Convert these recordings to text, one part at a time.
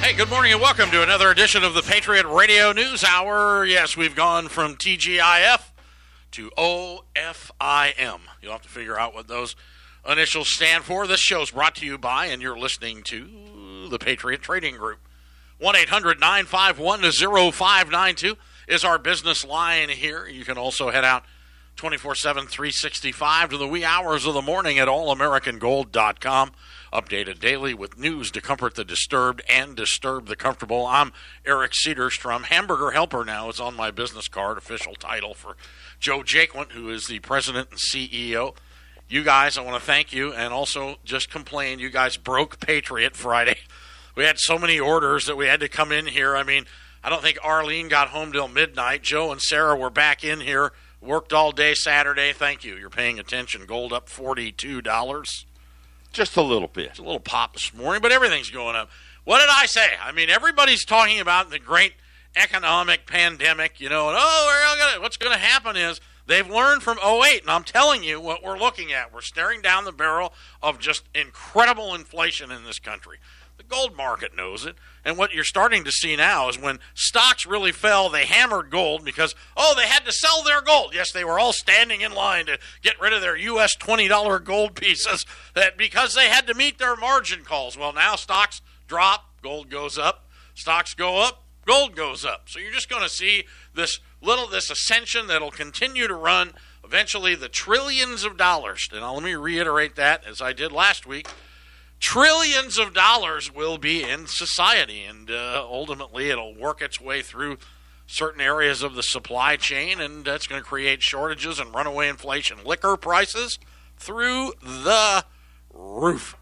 Hey, good morning and welcome to another edition of the Patriot Radio News Hour. Yes, we've gone from TGIF to OFIM. You'll have to figure out what those initials stand for. This show is brought to you by, and you're listening to the Patriot Trading Group. 1 800 951 0592 is our business line here. You can also head out 24 7, 365 to the wee hours of the morning at allamericangold.com. Updated daily with news to comfort the disturbed and disturb the comfortable. I'm Eric Cedarstrom. Hamburger Helper now is on my business card, official title for Joe Jaquint, who is the president and CEO. You guys, I want to thank you and also just complain. You guys broke Patriot Friday. We had so many orders that we had to come in here. I mean, I don't think Arlene got home till midnight. Joe and Sarah were back in here, worked all day Saturday. Thank you. You're paying attention. Gold up $42. Just a little bit. A little pop this morning, but everything's going up. What did I say? I mean, everybody's talking about the great economic pandemic, you know, and oh, gonna, what's going to happen is they've learned from 08, and I'm telling you what we're looking at. We're staring down the barrel of just incredible inflation in this country. The gold market knows it. And what you're starting to see now is when stocks really fell, they hammered gold because, oh, they had to sell their gold. Yes, they were all standing in line to get rid of their U.S. $20 gold pieces that because they had to meet their margin calls. Well, now stocks drop, gold goes up. Stocks go up, gold goes up. So you're just going to see this little, this ascension that'll continue to run eventually the trillions of dollars. And let me reiterate that as I did last week trillions of dollars will be in society, and uh, ultimately it'll work its way through certain areas of the supply chain, and that's going to create shortages and runaway inflation. Liquor prices through the roof.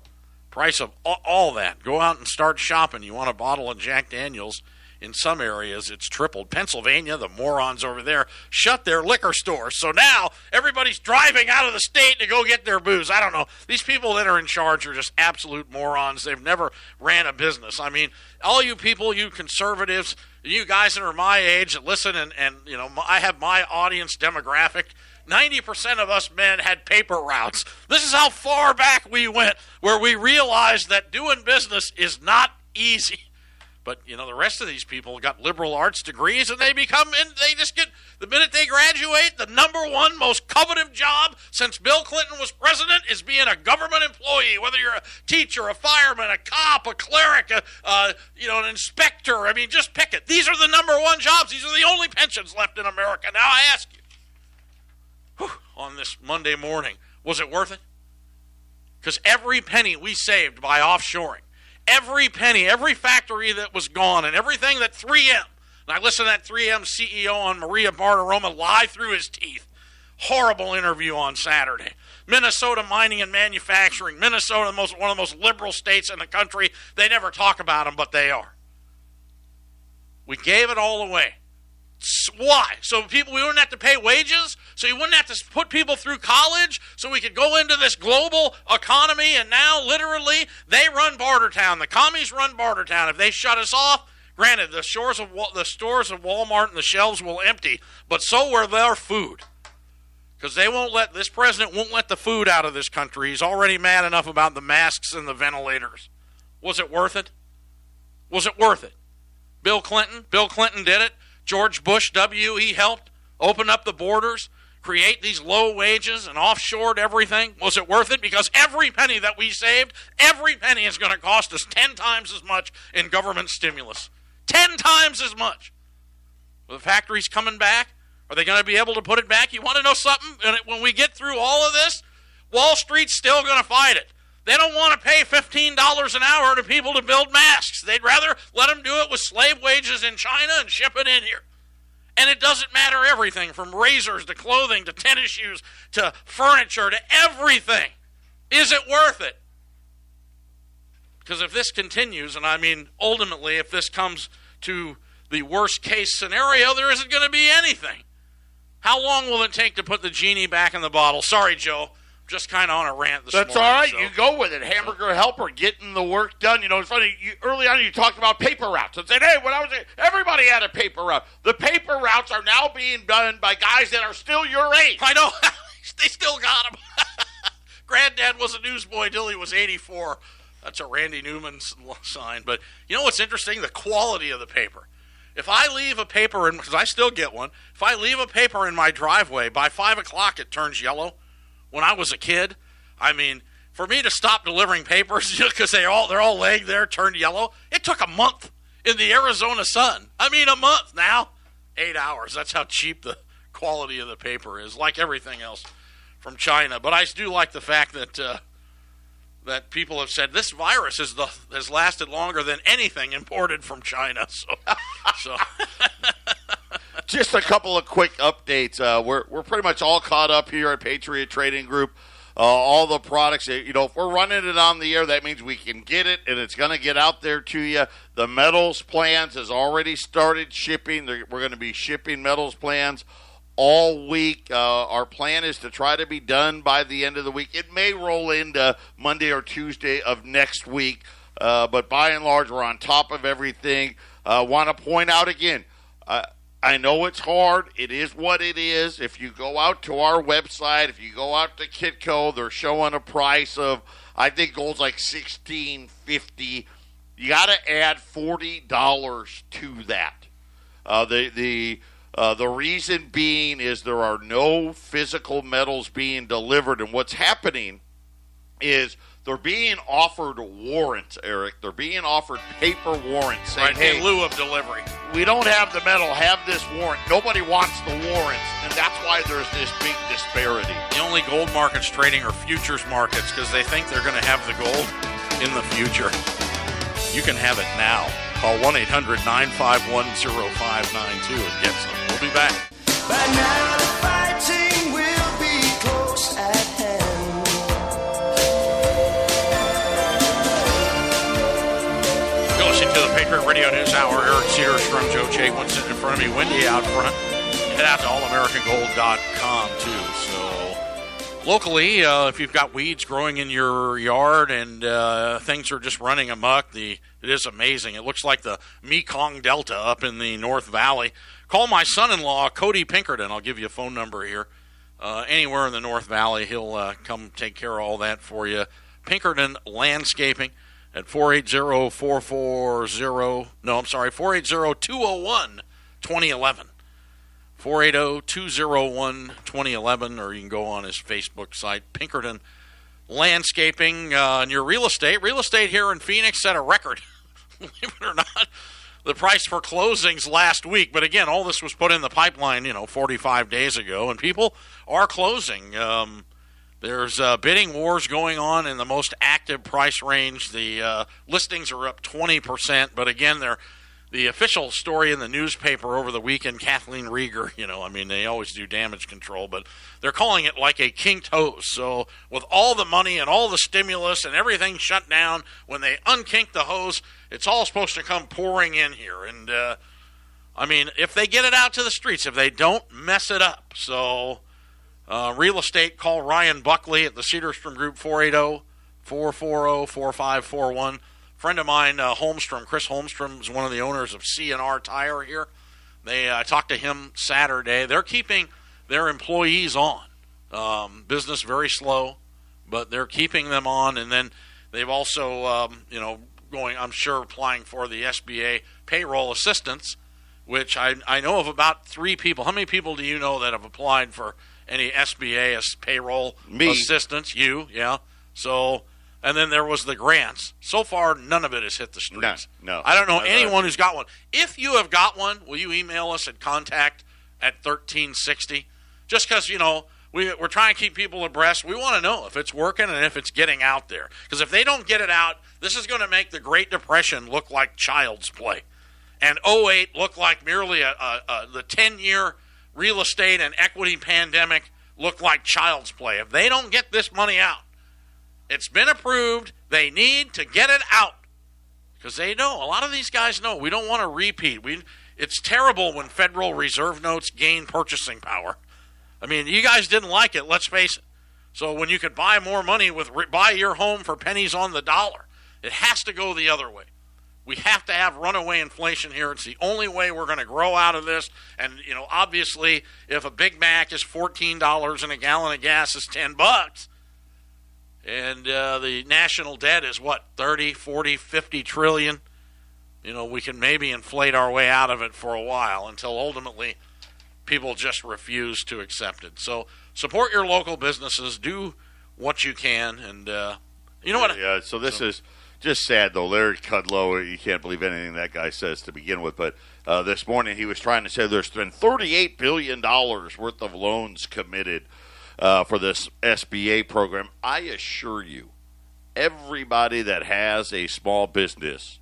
Price of all that. Go out and start shopping. You want a bottle of Jack Daniels in some areas, it's tripled. Pennsylvania, the morons over there, shut their liquor stores. So now everybody's driving out of the state to go get their booze. I don't know. These people that are in charge are just absolute morons. They've never ran a business. I mean, all you people, you conservatives, you guys that are my age listen, and, and you know, I have my audience demographic. 90% of us men had paper routes. This is how far back we went, where we realized that doing business is not easy. But you know, the rest of these people got liberal arts degrees, and they become and they just get the minute they graduate, the number one most coveted job since Bill Clinton was president is being a government employee. Whether you're a teacher, a fireman, a cop, a cleric, a, uh, you know, an inspector. I mean, just pick it. These are the number one jobs. These are the only pensions left in America. Now I ask you, whew, on this Monday morning, was it worth it? Because every penny we saved by offshoring every penny, every factory that was gone, and everything that 3M. And I listened to that 3M CEO on Maria Bartiromo lie through his teeth. Horrible interview on Saturday. Minnesota mining and manufacturing. Minnesota, most, one of the most liberal states in the country. They never talk about them, but they are. We gave it all away. Why? So people we wouldn't have to pay wages, so you wouldn't have to put people through college, so we could go into this global economy. And now, literally, they run Bartertown. The commies run Bartertown. If they shut us off, granted, the shores of the stores of Walmart and the shelves will empty, but so will their food. Because they won't let this president won't let the food out of this country. He's already mad enough about the masks and the ventilators. Was it worth it? Was it worth it? Bill Clinton. Bill Clinton did it. George Bush W. He helped open up the borders, create these low wages, and offshored everything. Was it worth it? Because every penny that we saved, every penny is going to cost us 10 times as much in government stimulus. 10 times as much. Are the factories coming back? Are they going to be able to put it back? You want to know something? When we get through all of this, Wall Street's still going to fight it. They don't want to pay $15 an hour to people to build masks. They'd rather let them do it with slave wages in China and ship it in here. And it doesn't matter everything from razors to clothing to tennis shoes to furniture to everything. Is it worth it? Because if this continues, and I mean, ultimately, if this comes to the worst case scenario, there isn't going to be anything. How long will it take to put the genie back in the bottle? Sorry, Joe just kind of on a rant this That's morning, all right. So. You go with it. Hamburger helper, getting the work done. You know, it's funny. You, early on, you talked about paper routes and said, "Hey, when I was everybody had a paper route. The paper routes are now being done by guys that are still your age." I know. they still got them. Granddad was a newsboy till he was 84. That's a Randy Newman sign. But you know what's interesting? The quality of the paper. If I leave a paper in, because I still get one, if I leave a paper in my driveway by five o'clock, it turns yellow. When I was a kid, I mean, for me to stop delivering papers because they all they're all laying there turned yellow, it took a month in the Arizona sun. I mean, a month now, eight hours. That's how cheap the quality of the paper is, like everything else from China. But I do like the fact that. Uh, that people have said this virus is the has lasted longer than anything imported from China. So, so. Just a couple of quick updates. Uh, we're we're pretty much all caught up here at Patriot Trading Group. Uh, all the products, you know, if we're running it on the air, that means we can get it and it's going to get out there to you. The metals plans has already started shipping. We're going to be shipping metals plans all week. Uh, our plan is to try to be done by the end of the week. It may roll into Monday or Tuesday of next week, uh, but by and large, we're on top of everything. Uh, Want to point out again. I know it's hard. It is what it is. If you go out to our website, if you go out to Kitco, they're showing a price of I think gold's like sixteen fifty. You got to add forty dollars to that. Uh, the the uh, the reason being is there are no physical metals being delivered, and what's happening is they're being offered warrants, Eric. They're being offered paper warrants saying, right, "Hey, in lieu of delivery, we don't have the metal. Have this warrant." Nobody wants the warrants, and that's why there's this big disparity. The only gold markets trading are futures markets because they think they're going to have the gold in the future. You can have it now. Call 1 800 951 0592 and get some. We'll be back. Radio News Hour. Eric Cedarstrom, Joe sitting in front of me. Windy out front. Head out to allamericangold.com too. So locally, uh, if you've got weeds growing in your yard and uh, things are just running amok, the it is amazing. It looks like the Mekong Delta up in the North Valley. Call my son-in-law, Cody Pinkerton. I'll give you a phone number here. Uh, anywhere in the North Valley, he'll uh, come take care of all that for you. Pinkerton Landscaping at 480-440, no, I'm sorry, 480-201-2011. 480-201-2011, or you can go on his Facebook site, Pinkerton Landscaping. Uh, and your real estate, real estate here in Phoenix set a record, believe it or not. The price for closings last week, but again, all this was put in the pipeline, you know, 45 days ago, and people are closing. Um, there's uh, bidding wars going on in the most active price range. The uh, listings are up 20%, but again, they're the official story in the newspaper over the weekend, Kathleen Reagor, you know, I mean, they always do damage control, but they're calling it like a kinked hose. So, with all the money and all the stimulus and everything shut down, when they unkink the hose, it's all supposed to come pouring in here. And, uh, I mean, if they get it out to the streets, if they don't mess it up. So, uh, real estate, call Ryan Buckley at the Cedarstrom Group 480 440 4541 friend of mine, uh, Holmstrom, Chris Holmstrom, is one of the owners of C&R Tire here. They I uh, talked to him Saturday. They're keeping their employees on. Um, business very slow, but they're keeping them on, and then they've also, um, you know, going. I'm sure applying for the SBA payroll assistance, which I I know of about three people. How many people do you know that have applied for any SBA as payroll Me. assistance? You, yeah. So and then there was the grants. So far, none of it has hit the streets. No, no. I don't know anyone who's got one. If you have got one, will you email us at contact at 1360? Just because, you know, we, we're trying to keep people abreast. We want to know if it's working and if it's getting out there. Because if they don't get it out, this is going to make the Great Depression look like child's play. And 08 look like merely a, a, a the 10 year real estate and equity pandemic look like child's play. If they don't get this money out, it's been approved. They need to get it out because they know a lot of these guys know we don't want to repeat. We it's terrible when Federal Reserve notes gain purchasing power. I mean, you guys didn't like it. Let's face it. So when you could buy more money with buy your home for pennies on the dollar, it has to go the other way. We have to have runaway inflation here. It's the only way we're going to grow out of this. And you know, obviously, if a Big Mac is fourteen dollars and a gallon of gas is ten bucks, and uh, the national debt is what 30, 40, 50 trillion. You know, we can maybe inflate our way out of it for a while until ultimately people just refuse to accept it. So support your local businesses, do what you can, and uh, you know what? Yeah. So this so, is just sad though. Larry Kudlow, you can't believe anything that guy says to begin with. But uh, this morning he was trying to say there's been 38 billion dollars worth of loans committed uh, for this SBA program. I assure you, everybody that has a small business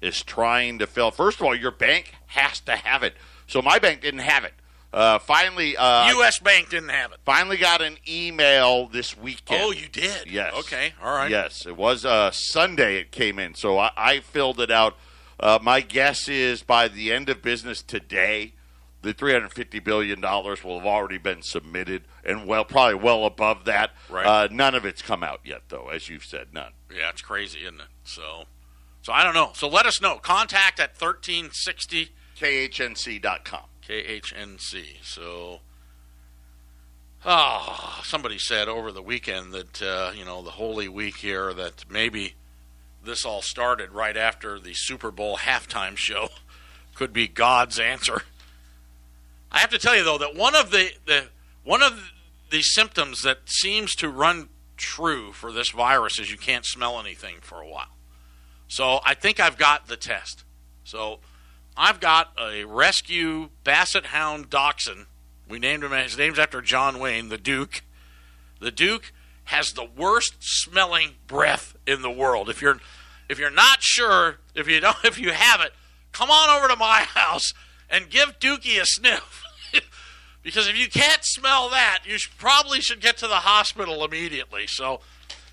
is trying to fill. First of all, your bank has to have it. So my bank didn't have it. Uh, finally, uh, U.S. Bank didn't have it. Finally, got an email this weekend. Oh, you did? Yes. Okay. All right. Yes, it was uh, Sunday. It came in, so I, I filled it out. Uh, my guess is by the end of business today, the 350 billion dollars will have already been submitted, and well, probably well above that. Right. Uh, none of it's come out yet, though, as you've said, none. Yeah, it's crazy, isn't it? So, so I don't know. So let us know. Contact at 1360 khnc.com. KHNC. So, oh, somebody said over the weekend that, uh, you know, the Holy Week here, that maybe this all started right after the Super Bowl halftime show could be God's answer. I have to tell you, though, that one of the, the one of the symptoms that seems to run true for this virus is you can't smell anything for a while. So I think I've got the test. So I've got a rescue basset hound dachshund. We named him. His name's after John Wayne, the Duke. The Duke has the worst smelling breath in the world. If you're if you're not sure, if you don't, if you have it, come on over to my house and give Dookie a sniff. because if you can't smell that, you should, probably should get to the hospital immediately. So,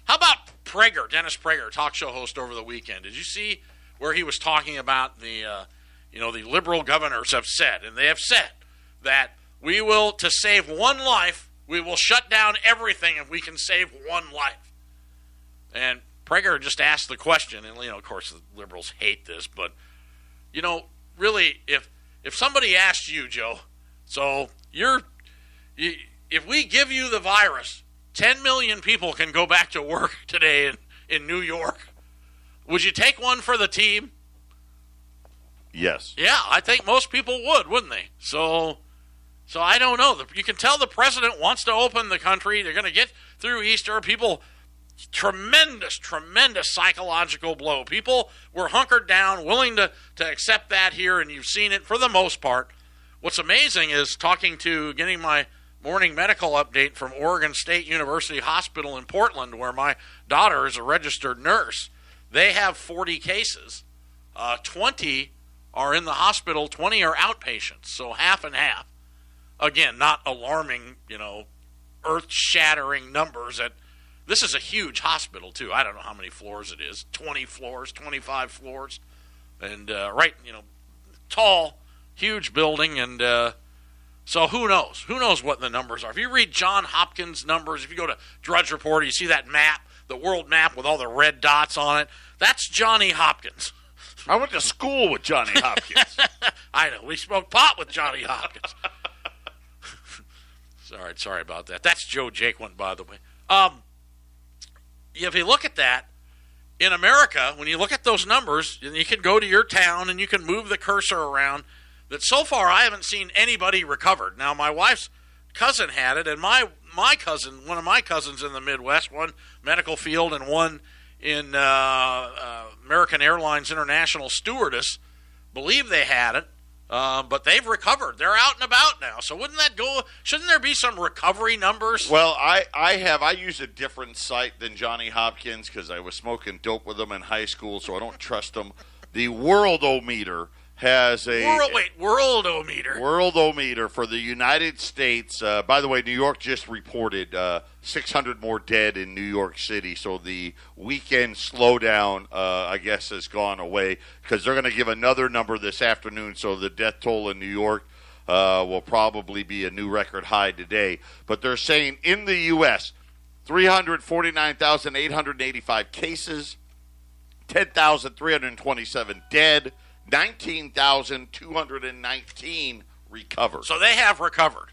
how about Prager, Dennis Prager, talk show host over the weekend? Did you see where he was talking about the uh, you know, the liberal governors have said, and they have said that we will, to save one life, we will shut down everything if we can save one life. And Prager just asked the question, and you know, of course, the liberals hate this, but you know, really, if if somebody asked you, Joe, so you're, you, if we give you the virus, 10 million people can go back to work today in, in New York. Would you take one for the team? Yes. Yeah, I think most people would, wouldn't they? So, so I don't know. You can tell the president wants to open the country. They're going to get through Easter. People, tremendous, tremendous psychological blow. People were hunkered down, willing to to accept that here, and you've seen it for the most part. What's amazing is talking to getting my morning medical update from Oregon State University Hospital in Portland, where my daughter is a registered nurse. They have 40 cases. Uh, 20 are in the hospital, 20 are outpatients, so half and half. Again, not alarming, you know, earth shattering numbers at this is a huge hospital too. I don't know how many floors it is. 20 floors, 25 floors. And uh, right, you know, tall, huge building and uh, so who knows? Who knows what the numbers are? If you read John Hopkins' numbers, if you go to Drudge Report, you see that map, the world map with all the red dots on it. That's Johnny Hopkins. I went to school with Johnny Hopkins. I know. We smoked pot with Johnny Hopkins. sorry, sorry about that. That's Joe Jaquin, by the way. Um, if you look at that, in America, when you look at those numbers, you can go to your town and you can move the cursor around. That so far I haven't seen anybody recovered. Now my wife's cousin had it, and my my cousin, one of my cousins in the Midwest, one medical field and one in uh, uh, American Airlines International Stewardess believe they had it, uh, but they've recovered. They're out and about now. So wouldn't that go? Shouldn't there be some recovery numbers? Well, I, I have I use a different site than Johnny Hopkins because I was smoking dope with them in high school, so I don't trust them. The Worldometer has a World, wait worldometer worldometer for the United States. Uh, by the way, New York just reported uh, 600 more dead in New York City, so the weekend slowdown, uh, I guess, has gone away because they're going to give another number this afternoon. So the death toll in New York uh, will probably be a new record high today. But they're saying in the U.S. 349,885 cases, 10,327 dead. 19,219 recovered. So they have recovered.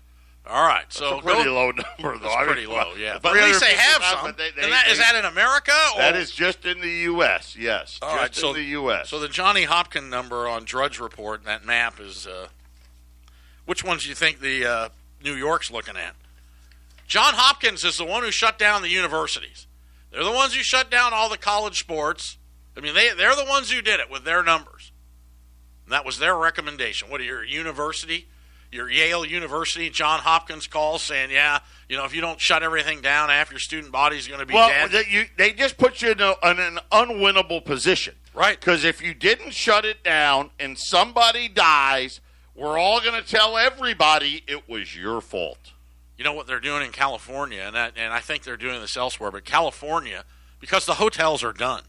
All right, so It's a pretty go- low number, though. That's I mean, pretty low, yeah. But at least they have some. they- they- and that, is they- that in America? Or? That is just in the U.S. Yes, All just right, so in the U.S. So the Johnny Hopkins number on Drudge Report, that map is. Uh, which ones do you think the uh, New York's looking at? John Hopkins is the one who shut down the universities. They're the ones who shut down all the college sports. I mean, they they're the ones who did it with their numbers. And that was their recommendation. What are your university? Your Yale University, John Hopkins calls saying, "Yeah, you know, if you don't shut everything down, half your student body's going to be well, dead." they, you, they just put you in, a, in an unwinnable position. Right. Because if you didn't shut it down and somebody dies, we're all going to tell everybody it was your fault. you know what they're doing in California, and that, and I think they're doing this elsewhere. But California, because the hotels are done,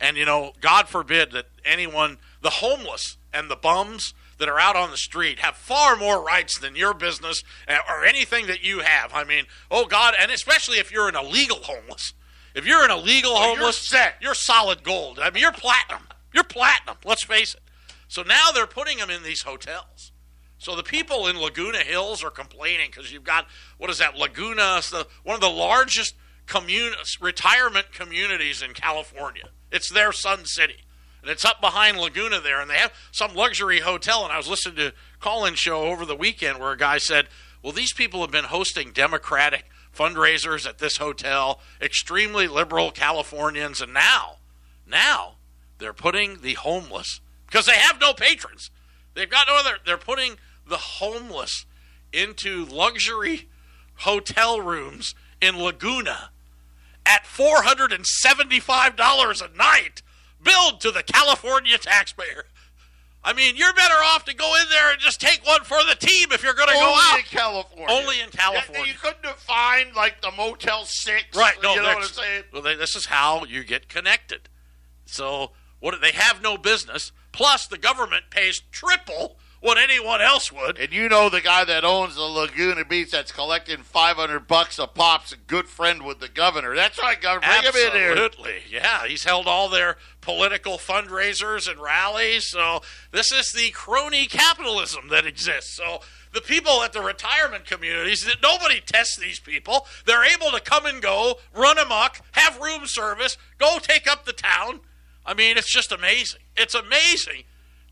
and you know, God forbid that anyone, the homeless and the bums that are out on the street, have far more rights than your business uh, or anything that you have. I mean, oh God, and especially if you're an illegal homeless. If you're an illegal you're homeless, set. you're solid gold. I mean, you're platinum. You're platinum. Let's face it. So now they're putting them in these hotels. So the people in Laguna Hills are complaining because you've got what is that Laguna? The, one of the largest commun- retirement communities in California. It's their Sun City, and it's up behind Laguna there. And they have some luxury hotel. And I was listening to call-in show over the weekend where a guy said, "Well, these people have been hosting Democratic fundraisers at this hotel, extremely liberal Californians, and now, now they're putting the homeless because they have no patrons." They've got no other. They're putting the homeless into luxury hotel rooms in Laguna at four hundred and seventy-five dollars a night, billed to the California taxpayer. I mean, you're better off to go in there and just take one for the team if you're going to go out. Only in California. Only in Yeah, California. you couldn't have find like the Motel Six. Right? No, you know what I'm saying. Well, they, this is how you get connected. So what? They have no business. Plus, the government pays triple what anyone else would. And you know the guy that owns the Laguna Beach that's collecting five hundred bucks a pop's a good friend with the governor. That's right, governor. Bring him in here. Absolutely, yeah. He's held all their political fundraisers and rallies. So this is the crony capitalism that exists. So the people at the retirement communities, that nobody tests these people. They're able to come and go, run amok, have room service, go take up the town. I mean, it's just amazing. It's amazing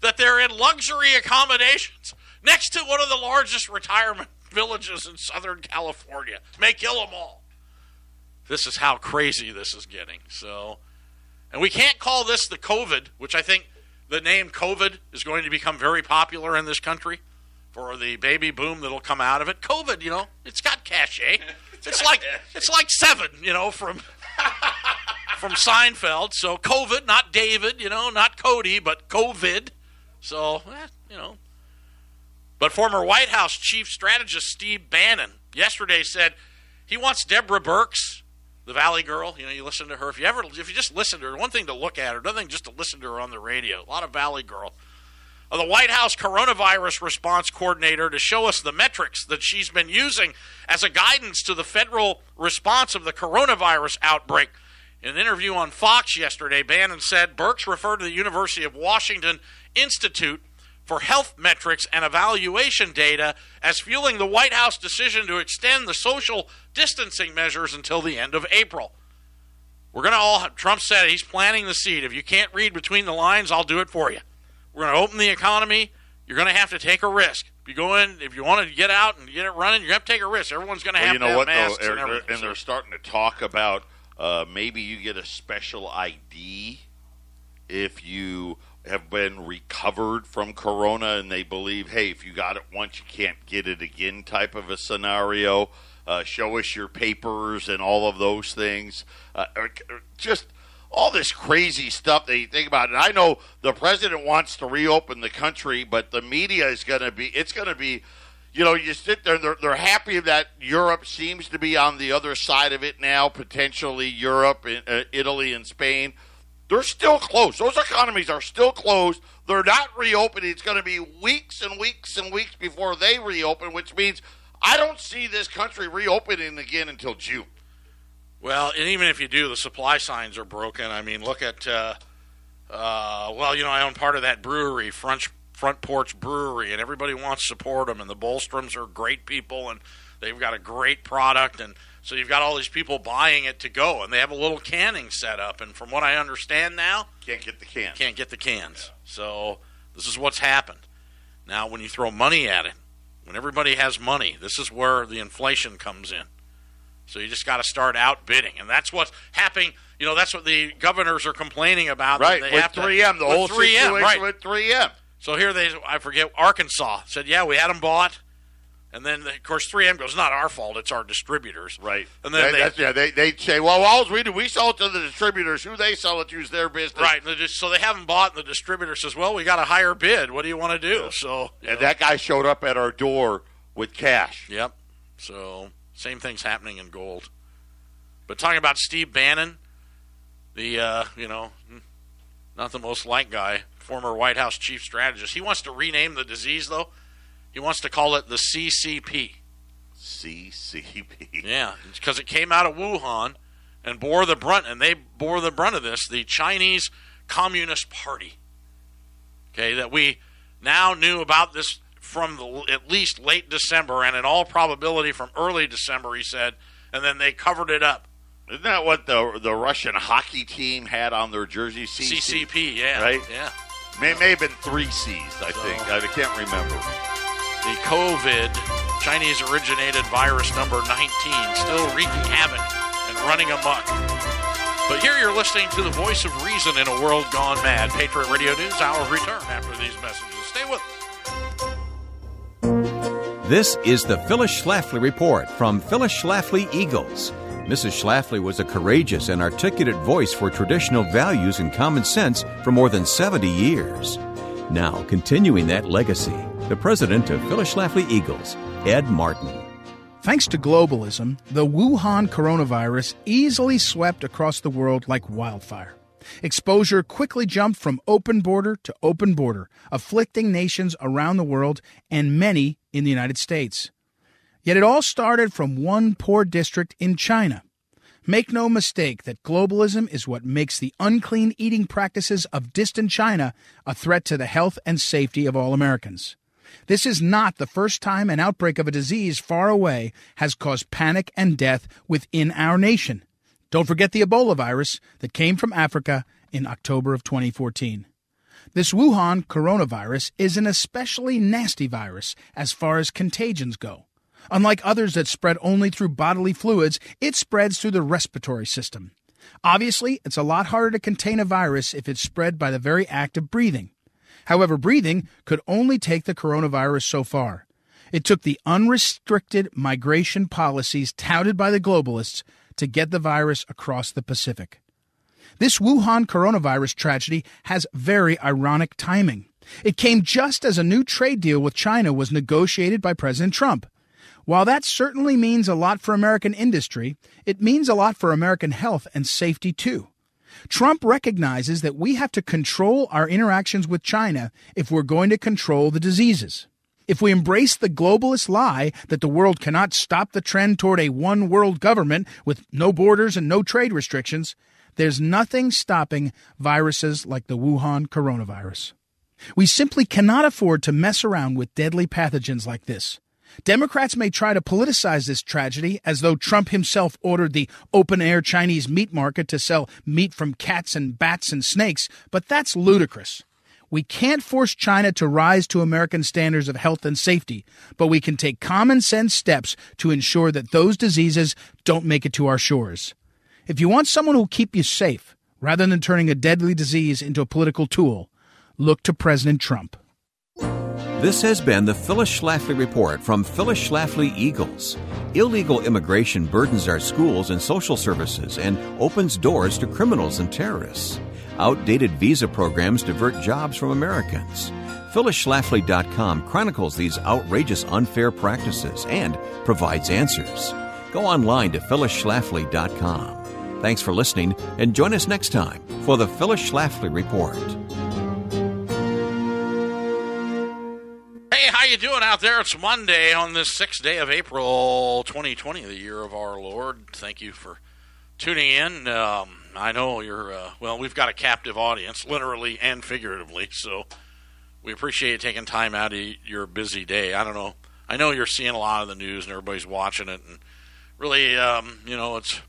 that they're in luxury accommodations next to one of the largest retirement villages in Southern California. May kill them all this is how crazy this is getting. So, and we can't call this the COVID, which I think the name COVID is going to become very popular in this country for the baby boom that'll come out of it. COVID, you know, it's got cachet. It's like it's like seven, you know, from from Seinfeld. So COVID, not David, you know, not Cody, but COVID. So, eh, you know. But former White House chief strategist Steve Bannon yesterday said he wants Deborah Birx, the Valley girl. You know, you listen to her. If you ever, if you just listen to her, one thing to look at her, another thing just to listen to her on the radio. A lot of Valley girl. Uh, the White House coronavirus response coordinator to show us the metrics that she's been using as a guidance to the federal response of the coronavirus outbreak. In an interview on Fox yesterday, Bannon said Birx referred to the University of Washington Institute for Health Metrics and Evaluation data as fueling the White House decision to extend the social distancing measures until the end of April. We're going to all, Trump said he's planting the seed. If you can't read between the lines, I'll do it for you. We're going to open the economy. You're going to have to take a risk. If you go in, if you want to get out and get it running, you're going to have to take a risk. Everyone's going to Well, have you to know have what though, masks They're- and they're- everything. and they're starting to talk about uh, maybe you get a special ID if you have been recovered from corona and they believe, hey, if you got it once, you can't get it again, type of a scenario. Uh, show us your papers and all of those things. Uh, just all this crazy stuff that you think about. And I know the president wants to reopen the country, but the media is going to be, it's going to be, you know, you sit there, they're, they're happy that Europe seems to be on the other side of it now, potentially Europe, uh, Italy, and Spain. They're still closed. Those economies are still closed. They're not reopening. It's going to be weeks and weeks and weeks before they reopen, which means I don't see this country reopening again until June. Well, and even if you do, the supply signs are broken. I mean, look at, uh, uh, well, you know, I own part of that brewery, Front Front Porch Brewery, and everybody wants to support them. And the Bolstroms are great people, and They've got a great product, and so you've got all these people buying it to go, and they have a little canning set up. And from what I understand now, Can't get the can. can't get the cans. So this is what's happened. Now, when you throw money at it, when everybody has money, this is where the inflation comes in. So you just got to start outbidding, and that's what's happening. You know, that's what the governors are complaining about. Right, They with have 3M, the whole 3M, situation right. with 3M. So here they, I forget, Arkansas said, yeah, we had them bought. And then, of course, 3M goes, not our fault, it's our distributors. Right. And then That- they, yeah, they they say, well, all we do, we sell it to the distributors. Who they sell it to is their business. right. just, so they haven't bought, and the distributor says, well, we got a higher bid. What do you want to do? So, And know. that guy showed up at our door with cash. Yep. So same thing's happening in gold. But talking about Steve Bannon, the uh, you know, not the most liked guy, former White House chief strategist. He wants to rename the disease though. He wants to call it the CCP. CCP. Yeah, because it came out of Wuhan and bore the brunt, and they bore the brunt of this. The Chinese Communist Party. Okay, that we now knew about this from the, at least late December, and in all probability from early December, he said, and then they covered it up. Isn't that what the the Russian hockey team had on their jersey? CC? CCP, yeah, Right? yeah. May, may have been three C's, I think. I can't remember. The COVID Chinese originated virus number 19 still wreaking havoc and running amok. But here you're listening to the voice of reason in a world gone mad. Patriot Radio News Hour return after these messages. Stay with us. This is the Phyllis Schlafly Report from Phyllis Schlafly Eagles. Mrs. Schlafly was a courageous and articulate voice for traditional values and common sense for more than 70 years. Now, continuing that legacy, the president of Phyllis Schlafly Eagles, Ed Martin. Thanks to globalism, the Wuhan coronavirus easily swept across the world like wildfire. Exposure quickly jumped from open border to open border, afflicting nations around the world and many in the United States. Yet it all started from one poor district in China. Make no mistake that globalism is what makes the unclean eating practices of distant China a threat to the health and safety of all Americans. This is not the first time an outbreak of a disease far away has caused panic and death within our nation. Don't forget the Ebola virus that came from Africa in October of 2014. This Wuhan coronavirus is an especially nasty virus as far as contagions go. Unlike others that spread only through bodily fluids, it spreads through the respiratory system. Obviously, it's a lot harder to contain a virus if it's spread by the very act of breathing. However, breathing could only take the coronavirus so far. It took the unrestricted migration policies touted by the globalists to get the virus across the Pacific. This Wuhan coronavirus tragedy has very ironic timing. It came just as a new trade deal with China was negotiated by President Trump. While that certainly means a lot for American industry, it means a lot for American health and safety too. Trump recognizes that we have to control our interactions with China if we're going to control the diseases. If we embrace the globalist lie that the world cannot stop the trend toward a one world government with no borders and no trade restrictions, there's nothing stopping viruses like the Wuhan coronavirus. We simply cannot afford to mess around with deadly pathogens like this. Democrats may try to politicize this tragedy as though Trump himself ordered the open air Chinese meat market to sell meat from cats and bats and snakes, but that's ludicrous. We can't force China to rise to American standards of health and safety, but we can take common sense steps to ensure that those diseases don't make it to our shores. If you want someone who'll keep you safe, rather than turning a deadly disease into a political tool, look to President Trump. This has been the Phyllis Schlafly Report from Phyllis Schlafly Eagles. Illegal immigration burdens our schools and social services and opens doors to criminals and terrorists. Outdated visa programs divert jobs from Americans. PhyllisSchlafly.com chronicles these outrageous unfair practices and provides answers. Go online to PhyllisSchlafly.com. Thanks for listening and join us next time for the Phyllis Schlafly Report. How you doing out there? It's Monday on this sixth day of April, 2020, the year of our Lord. Thank you for tuning in. Um, I know you're uh, well. We've got a captive audience, literally and figuratively. So we appreciate you taking time out of your busy day. I don't know. I know you're seeing a lot of the news and everybody's watching it, and really, um, you know, it's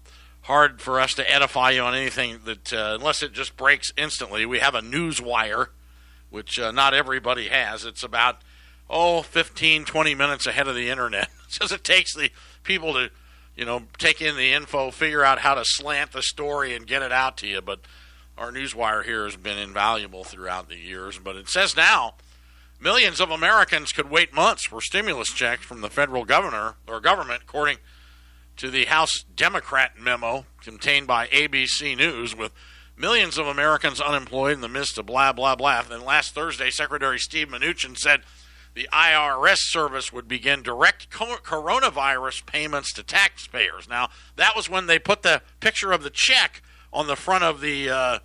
hard for us to edify you on anything that uh, unless it just breaks instantly. We have a news wire, which uh, not everybody has. It's about oh 15, 20 minutes ahead of the internet. Because it takes the people to, you know, take in the info, figure out how to slant the story, and get it out to you. But our newswire here has been invaluable throughout the years. But it says now millions of Americans could wait months for stimulus checks from the federal governor or government, according to the House Democrat memo contained by ABC News, with millions of Americans unemployed in the midst of blah, blah, blah. Then last Thursday, Secretary Steve Mnuchin said the IRS service would begin direct coronavirus payments to taxpayers. Now, that was when they put the picture of the check on the front of the. Uh,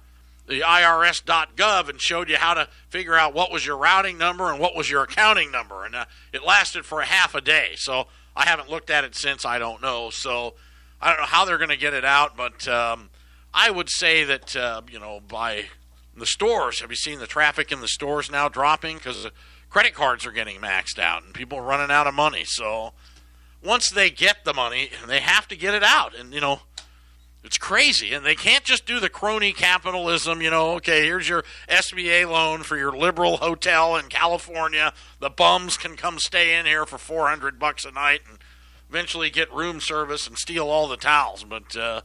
the IRS.gov and showed you how to figure out what was your routing number and what was your accounting number. And uh, it lasted for a half a day. So I haven't looked at it since. I don't know. So I don't know how they're going to get it out, but um, I would say that uh, you know by the stores. Have you seen the traffic in the stores now dropping because credit cards are getting maxed out and people are running out of money? So once they get the money, they have to get it out, and you know. It's crazy, and they can't just do the crony capitalism. You know, okay, here's your SBA loan for your liberal hotel in California. The bums can come stay in here for four hundred bucks a night, and eventually get room service and steal all the towels. But uh,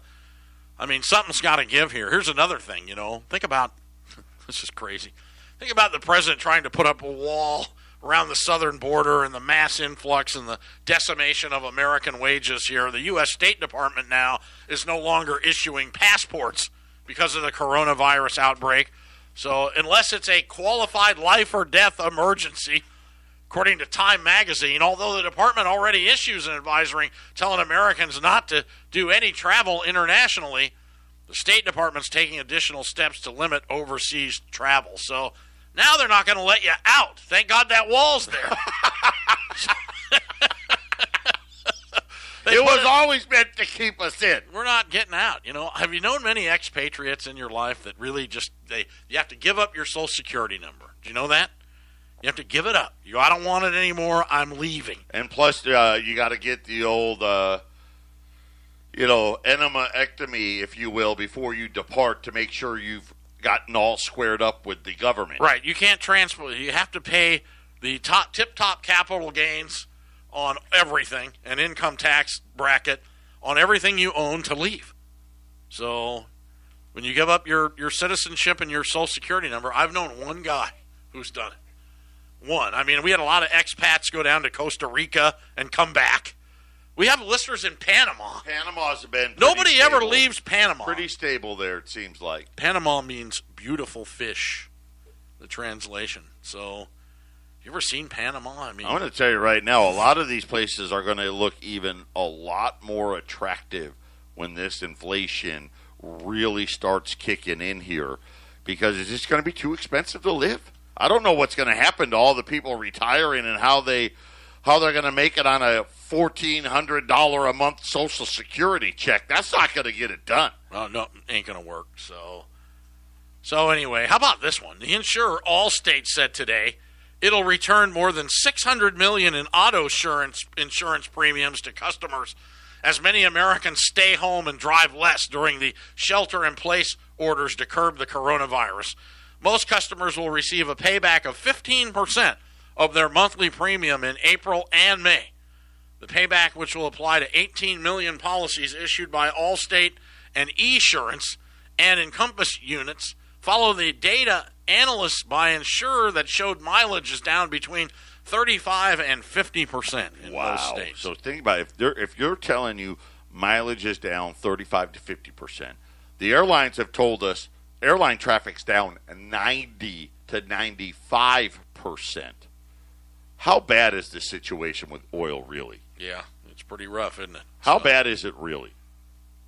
I mean, something's got to give here. Here's another thing. You know, think about this is crazy. Think about the president trying to put up a wall around the southern border and the mass influx and the decimation of American wages here. The U.S. State Department now is no longer issuing passports because of the coronavirus outbreak. So, unless it's a qualified life or death emergency, according to Time magazine, although the department already issues an advisory telling Americans not to do any travel internationally, the State Department's taking additional steps to limit overseas travel. So, now they're not going to let you out. Thank God that wall's there. it was it, always meant to keep us in. We're not getting out. You know, have you known many expatriates in your life that really just they you have to give up your social security number? Do you know that? You have to give it up. You, I don't want it anymore. I'm leaving. And plus, uh, you got to get the old, uh, you know, enemaectomy, if you will, before you depart to make sure you've gotten all squared up with the government. Right. You can't transfer. You have to pay the top tip top capital gains on everything, an income tax bracket on everything you own to leave. So when you give up your, your citizenship and your social security number, I've known one guy who's done it. One. I mean, we had a lot of expats go down to Costa Rica and come back. We have listeners in Panama. Panama's been nobody stable. ever leaves Panama. Pretty stable there, it seems like. Panama means beautiful fish. The translation. So, you ever seen Panama? I mean, I'm going to tell you right now, a lot of these places are going to look even a lot more attractive when this inflation really starts kicking in here, because it's just going to be too expensive to live. I don't know what's going to happen to all the people retiring and how they how they're going to make it on a $1,400 a month Social Security check. That's not going to get it done. Well, no, ain't going to work. So, so anyway, how about this one? The insurer Allstate said today it'll return more than 600 million in auto insurance insurance premiums to customers as many Americans stay home and drive less during the shelter in place orders to curb the coronavirus. Most customers will receive a payback of 15% of their monthly premium in April and May. The payback, which will apply to 18 million policies issued by Allstate and Esurance and Encompass units, follow the data analysts by insurer that showed mileage is down between 35 and 50 percent in wow. most states. So think about it. if they're if you're telling you mileage is down 35 to 50 percent, the airlines have told us airline traffic's down 90 to 95 percent. How bad is the situation with oil really? Yeah, it's pretty rough, isn't it? How so, bad is it really?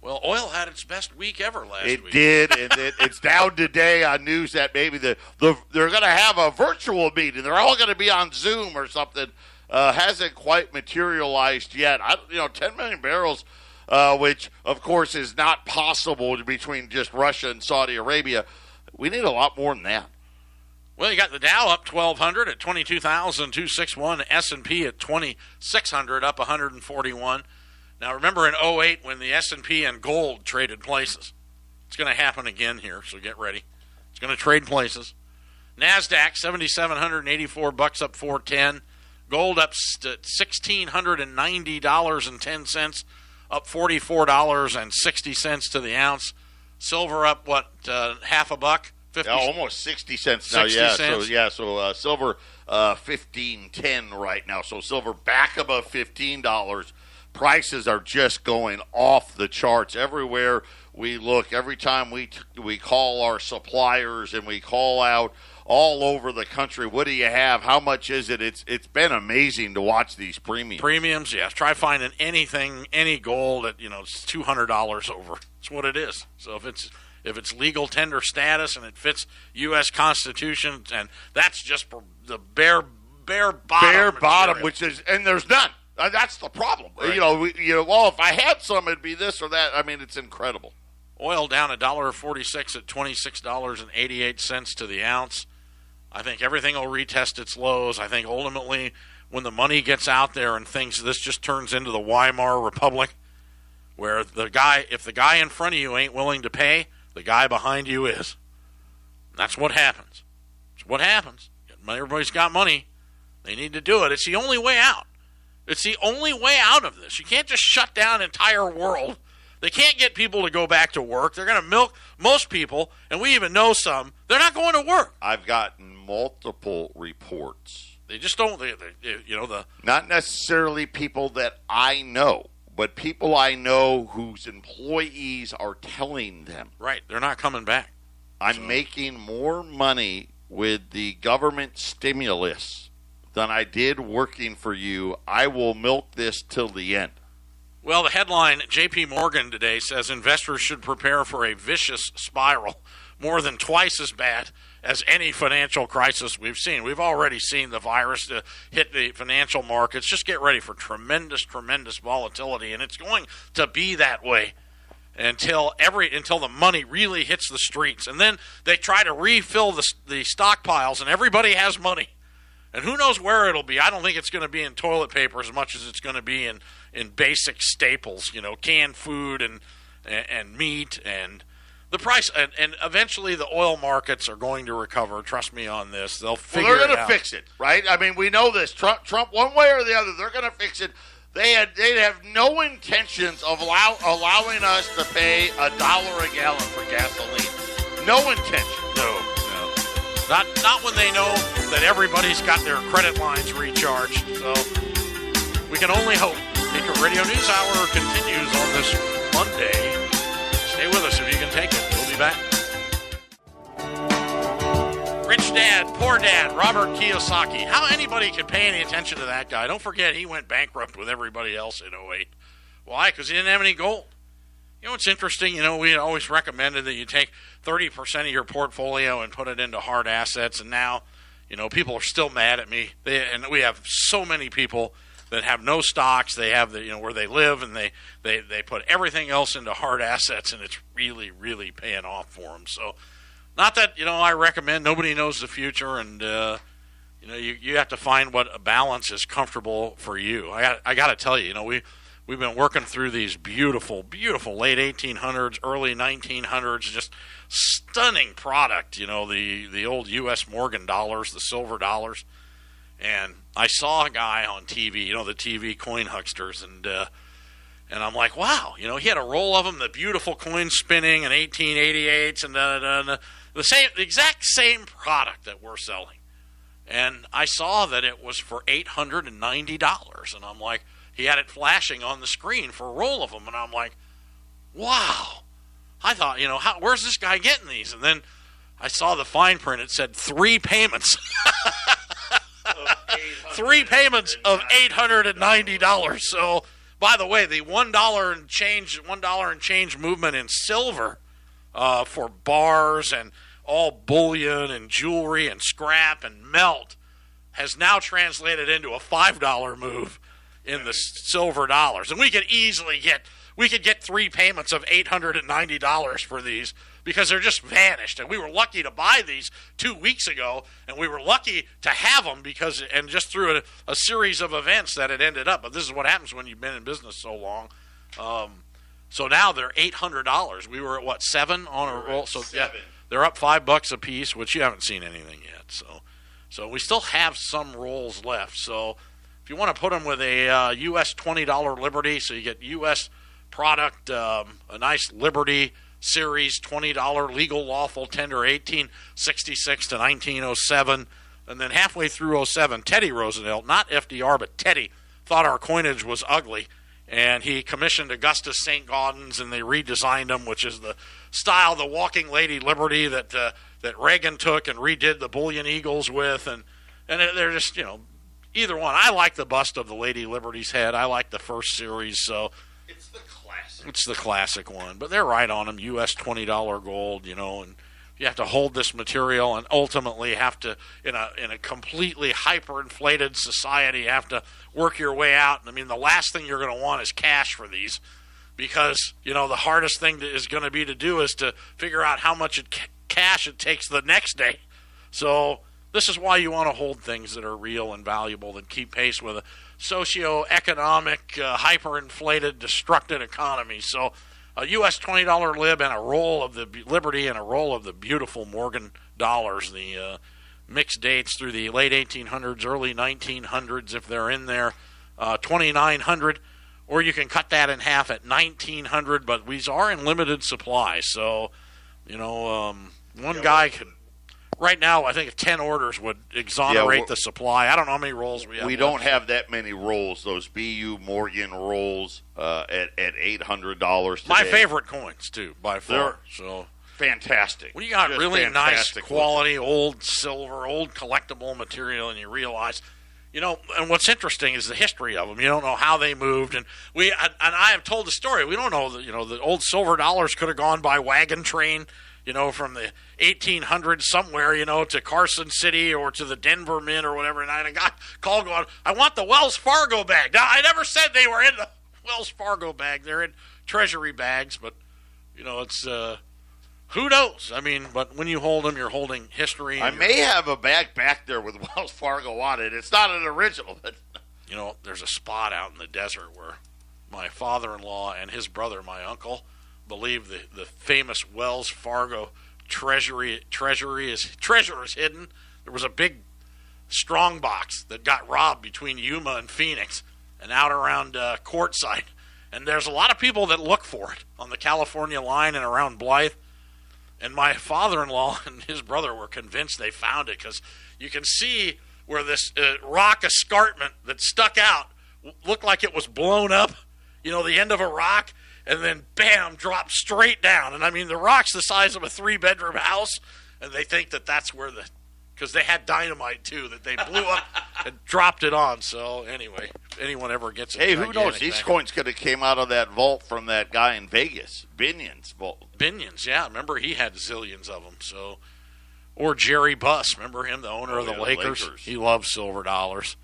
Well, oil had its best week ever last it week. It did, and it, it's down today on news that maybe the, the they're going to have a virtual meeting. They're all going to be on Zoom or something. Uh, hasn't quite materialized yet. I, you know, 10 million barrels, uh, which of course is not possible between just Russia and Saudi Arabia. We need a lot more than that. Well, you got the Dow up 1200 at 22,261, S&P at 2600 up 141. Now remember in 08 when the S&P and gold traded places. It's going to happen again here, so get ready. It's going to trade places. Nasdaq 7784 bucks up 410. Gold up to $1690.10 up $44.60 to the ounce. Silver up what uh, half a buck? 50, yeah, almost sixty cents now. 60 yeah, cents. so yeah, so uh, silver uh, fifteen ten right now. So silver back above fifteen dollars. Prices are just going off the charts everywhere we look. Every time we t- we call our suppliers and we call out all over the country. What do you have? How much is it? It's it's been amazing to watch these premiums. Premiums, yes. Try finding anything, any gold at you know it's two hundred dollars over. It's what it is. So if it's if it's legal tender status and it fits U.S. Constitution, and that's just the bare bare bottom. Bare bottom, which is and there's none. Uh, that's the problem. Right. You know, we, you know. Well, if I had some, it'd be this or that. I mean, it's incredible. Oil down a dollar forty-six at twenty-six dollars and eighty-eight cents to the ounce. I think everything will retest its lows. I think ultimately, when the money gets out there and things, this just turns into the Weimar Republic, where the guy, if the guy in front of you ain't willing to pay, the guy behind you is. That's what happens. It's what happens. Everybody's got money. They need to do it. It's the only way out. It's the only way out of this. You can't just shut down an entire world. They can't get people to go back to work. They're going to milk most people, and we even know some. They're not going to work. I've gotten multiple reports. They just don't. They, they, you know the not necessarily people that I know but people I know whose employees are telling them. Right, they're not coming back. I'm so. making more money with the government stimulus than I did working for you. I will milk this till the end. Well, the headline JP Morgan today says investors should prepare for a vicious spiral, more than twice as bad as any financial crisis we've seen. We've already seen the virus to hit the financial markets. Just get ready for tremendous, tremendous volatility, and it's going to be that way until every until the money really hits the streets, and then they try to refill the the stockpiles, and everybody has money. And who knows where it'll be? I don't think it's going to be in toilet paper as much as it's going to be in, in basic staples, you know, canned food and and, and meat and the price and, and, eventually the oil markets are going to recover. Trust me on this. They'll figure. Well, they're going to fix it, right? I mean, we know this. Trump, Trump, one way or the other, they're going to fix it. They had they have no intentions of allow, allowing us to pay a dollar a gallon for gasoline. No intention. No, no. Not not when they know that everybody's got their credit lines recharged. So we can only hope. Patriot Radio News Hour continues on this Monday. Stay with us if you can take it. We'll be back. Rich Dad, Poor Dad, Robert Kiyosaki. How anybody could pay any attention to that guy? Don't forget, he went bankrupt with everybody else in 08. Why? Because he didn't have any gold. You know what's interesting? You know, we always recommended that you take 30% of your portfolio and put it into hard assets, and now, you know, people are still mad at me. They, and we have so many people that have no stocks. They have the you know where they live, and they they they put everything else into hard assets, and it's really really paying off for them. So, not that you know I recommend. Nobody knows the future, and uh, you know you you have to find what a balance is comfortable for you. I got I got to tell you, you know we. We've been working through these beautiful, beautiful late 1800s, early 1900s, just stunning product. You know the the old U.S. Morgan dollars, the silver dollars and I saw a guy on TV, you know, the TV coin hucksters, and uh, and I'm like, wow, you know, he had a roll of them, the beautiful coin spinning in 1888s, and da, da, da, the same, the exact same product that we're selling. And I saw that it was for eight hundred and ninety dollars, and I'm like, he had it flashing on the screen for a roll of them, and I'm like, wow. I thought, you know, how, where's this guy getting these? And then I saw the fine print; it said three payments. three payments of eight hundred and ninety dollars. So, by the way, the one dollar and change, one dollar and change movement in silver uh, for bars and all bullion and jewelry and scrap and melt has now translated into a five dollar move in the silver dollars, and we could easily get we could get three payments of eight hundred and ninety dollars for these because they're just vanished. And we were lucky to buy these two weeks ago, and we were lucky to have them because, and just through a, a series of events that it ended up. But this is what happens when you've been in business so long. Um, so now they're eight hundred dollars. We were at what seven on a roll. So yeah, they're up five bucks a piece, which you haven't seen anything yet. So, so we still have some rolls left. So if you want to put them with a uh, U.S. twenty dollar Liberty, so you get U.S. product, um, a nice Liberty Series twenty dollar legal lawful tender, eighteen sixty six to nineteen oh seven, and then halfway through 07, Teddy Roosevelt, not FDR, but Teddy, thought our coinage was ugly, and he commissioned Augustus St. Gaudens, and they redesigned them, which is the style, the Walking Lady Liberty that uh, that Reagan took and redid the Bullion Eagles with, and and they're just you know either one. I like the bust of the Lady Liberty's head. I like the first series, so It's the. It's the classic one. But they're right on them. U.S. twenty dollar gold, you know, and you have to hold this material, and ultimately have to in a in a completely hyperinflated society have to work your way out. I mean, the last thing you're going to want is cash for these. Because you know the hardest thing to, is going to be to do is to figure out how much it, cash it takes the next day. So this is why you want to hold things that are real and valuable and keep pace with a socio-economic, uh, hyperinflated, destructive economy. So a U.S. twenty dollar lib and a roll of the Liberty and a roll of the beautiful Morgan dollars. The uh, mixed dates through the late 1800s, early 1900s, if they're in there, uh, 2900. Or you can cut that in half at 1900, but these are in limited supply. So, you know, um, one Yeah, guy could right now, I think 10 orders would exonerate well- the supply. I don't know how many rolls we have. we left. don't have that many rolls. Those BU Morgan rolls uh, at at eight hundred dollars. my favorite coins too, by far. They're- So fantastic. when you got Just really nice quality old silver, old collectible material, and you realize, you know, and what's interesting is the history of them. You don't know how they moved, and we and I have told the story. We don't know that you know the old silver dollars could have gone by wagon train. You know, from the 1800s somewhere, you know, to Carson City or to the Denver Mint or whatever. And I guy call going, I want the Wells Fargo bag. Now, I never said they were in the Wells Fargo bag. They're in treasury bags, but, you know, it's, uh, who knows? I mean, but when you hold them, you're holding history. I may have a bag back there with Wells Fargo on it. It's not an original, but you know, there's a spot out in the desert where my father-in-law and his brother, my uncle, believe the the famous Wells Fargo treasury treasury is treasure is hidden. There was a big strong box that got robbed between Yuma and Phoenix and out around uh, Quartzsite. And there's a lot of people that look for it on the California line and around Blythe. And my father-in-law and his brother were convinced they found it because you can see where this uh, rock escarpment that stuck out looked like it was blown up. You know, the end of a rock, and then bam, dropped straight down. And I mean, the rock's the size of a three-bedroom house, and they think that that's where the because they had dynamite too that they blew up and dropped it on. So anyway, if anyone ever gets a hey, who knows? These thing- coins could have came out of that vault from that guy in Vegas, Binion's vault. Binions, yeah. Remember he had zillions of them. So, or Jerry Buss, remember him, the owner Oh, of the yeah, the Lakers? Lakers. He loves silver dollars.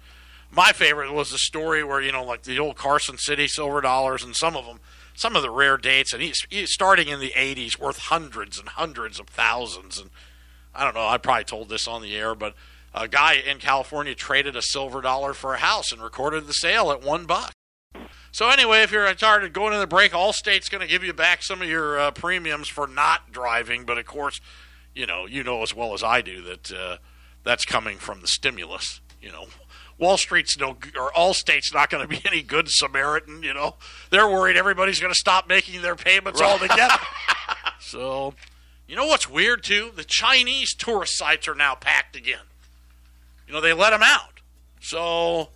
My favorite was the story where you know, like the old Carson City silver dollars, and some of them, some of the rare dates, and he's, he's starting in the '80s, worth hundreds and hundreds of thousands. And I don't know, I probably told this on the air, but a guy in California traded a silver dollar for a house and recorded the sale at one buck. So anyway, if you're tired of going to the break, Allstate's going to give you back some of your uh, premiums for not driving. But of course, you know you know as well as I do that uh, that's coming from the stimulus. You know, Wall Street's no or Allstate's not going to be any good Samaritan. You know, they're worried everybody's going to stop making their payments altogether. so, you know what's weird too? The Chinese tourist sites are now packed again. You know, they let them out. So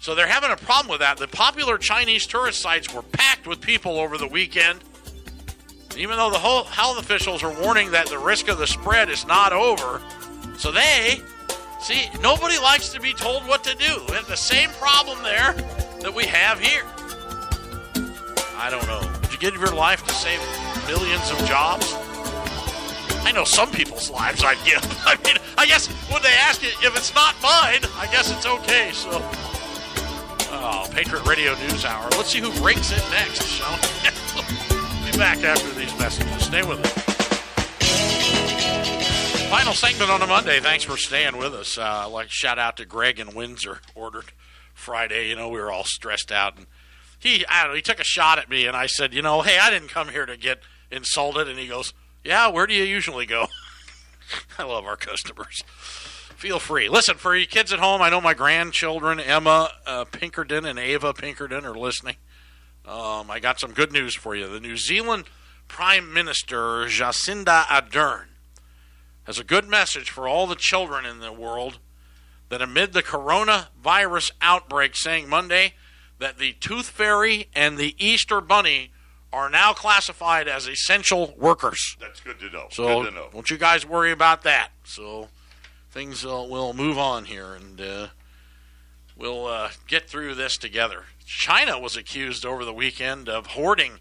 so they're having a problem with that. The popular Chinese tourist sites were packed with people over the weekend. Even though the whole health officials are warning that the risk of the spread is not over. So they see nobody likes to be told what to do. We have the same problem there that we have here. I don't know. Would you give your life to save millions of jobs? I know some people's lives I'd give. I mean, I guess when they ask you if it's not mine, I guess it's okay. So Oh, Patriot Radio News Hour. Let's see who ranks it next, shall we? Be back after these messages. Stay with us. Final segment on a Monday. Thanks for staying with us. Uh, like shout out to Greg in Windsor. Ordered Friday. You know we were all stressed out, and he I don't know. He took a shot at me, and I said, you know, hey, I didn't come here to get insulted. And he goes, yeah, where do you usually go? I love our customers. Feel free. Listen, for you kids at home, I know my grandchildren, Emma uh, Pinkerton and Ava Pinkerton, are listening. Um, I got some good news for you. The New Zealand Prime Minister, Jacinda Ardern, has a good message for all the children in the world that amid the coronavirus outbreak, saying Monday that the Tooth Fairy and the Easter Bunny are now classified as essential workers. That's good to know. So good to know. don't you guys worry about that. So things uh, will move on here, and uh, we'll uh, get through this together. China was accused over the weekend of hoarding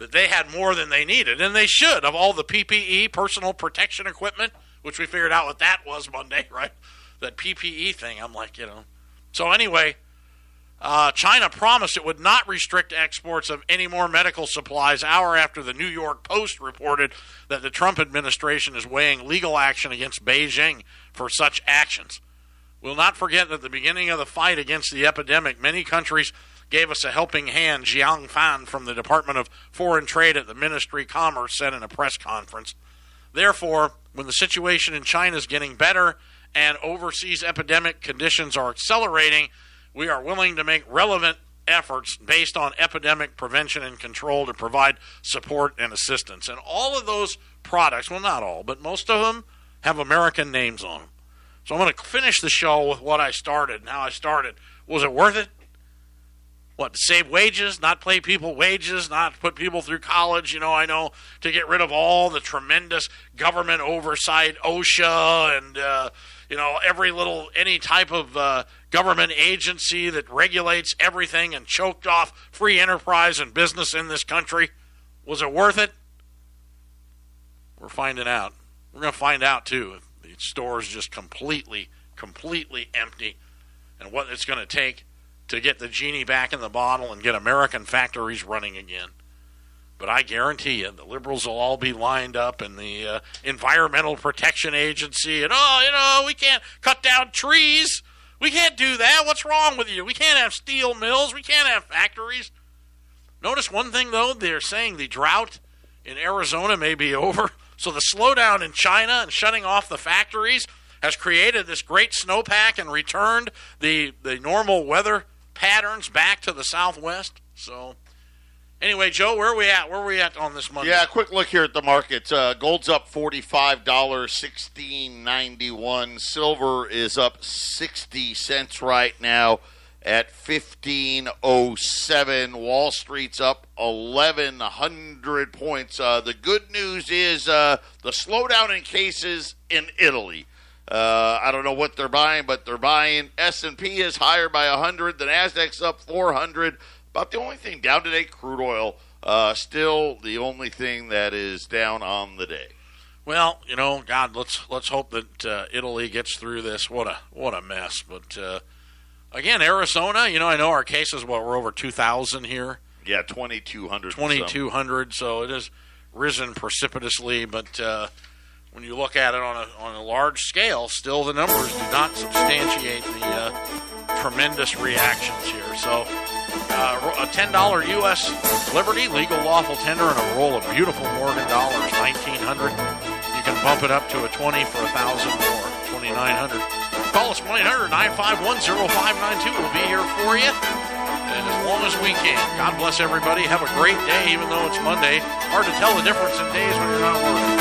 that they had more than they needed, and they should, of all the PPE, personal protection equipment, which we figured out what that was Monday, right? That PPE thing. I'm like, you know. So anyway, uh, China promised it would not restrict exports of any more medical supplies hour after the New York Post reported that the Trump administration is weighing legal action against Beijing for such actions. We'll not forget that at the beginning of the fight against the epidemic, many countries gave us a helping hand, Jiang Fan from the Department of Foreign Trade at the Ministry of Commerce said in a press conference. Therefore, when the situation in China is getting better and overseas epidemic conditions are accelerating, we are willing to make relevant efforts based on epidemic prevention and control to provide support and assistance. And all of those products, well, not all, but most of them have American names on them. So I'm going to finish the show with what I started and how I started. Was it worth it? What, save wages, not pay people wages, not put people through college? You know, I know to get rid of all the tremendous government oversight, OSHA, and, uh, you know, every little, any type of uh, government agency that regulates everything and choked off free enterprise and business in this country. Was it worth it? We're finding out. We're going to find out, too, if the store's just completely, completely empty and what it's going to take to get the genie back in the bottle and get American factories running again. But I guarantee you, the liberals will all be lined up in the uh, Environmental Protection Agency, and oh, you know, we can't cut down trees. We can't do that. What's wrong with you? We can't have steel mills. We can't have factories. Notice one thing, though, they're saying the drought in Arizona may be over. So the slowdown in China and shutting off the factories has created this great snowpack and returned the, the normal weather patterns back to the southwest. So, anyway, Joe, where are we at? Where are we at on this Monday? Yeah, quick look here at the markets. Uh, gold's up forty-five dollars, sixteen ninety-one. Silver is up sixty cents right now at fifteen oh seven. Wall Street's up eleven hundred points. Uh, the good news is uh, the slowdown in cases in Italy. Uh, I don't know what they're buying, but they're buying. S and P is higher by hundred. The Nasdaq's up four hundred. About the only thing down today, crude oil. Uh, still the only thing that is down on the day. Well, you know, God, let's let's hope that uh, Italy gets through this. What a what a mess. But uh, again, Arizona. You know, I know our cases. What we're over two thousand here. Yeah, twenty two hundred. Twenty two hundred. So it has risen precipitously, but. When you look at it on a, on a large scale, still the numbers do not substantiate the uh, tremendous reactions here. So, uh, a $10 U.S. Liberty, legal lawful tender, and a roll of beautiful Morgan dollars, 1900 You can bump it up to a 20 for a 1000 more, 2900 Call us 1 800 951 0592. We'll be here for you and as long as we can. God bless everybody. Have a great day, even though it's Monday. Hard to tell the difference in days when you're not working.